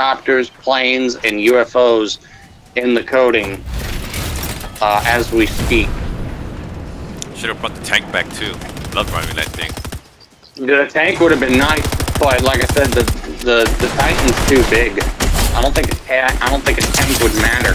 helicopters, planes, and UFOs in the coding uh, as we speak. Should have brought the tank back too. Love driving that thing. The tank would have been nice, but like I said, the the the Titan's too big. I don't think it's I don't think a tank would matter.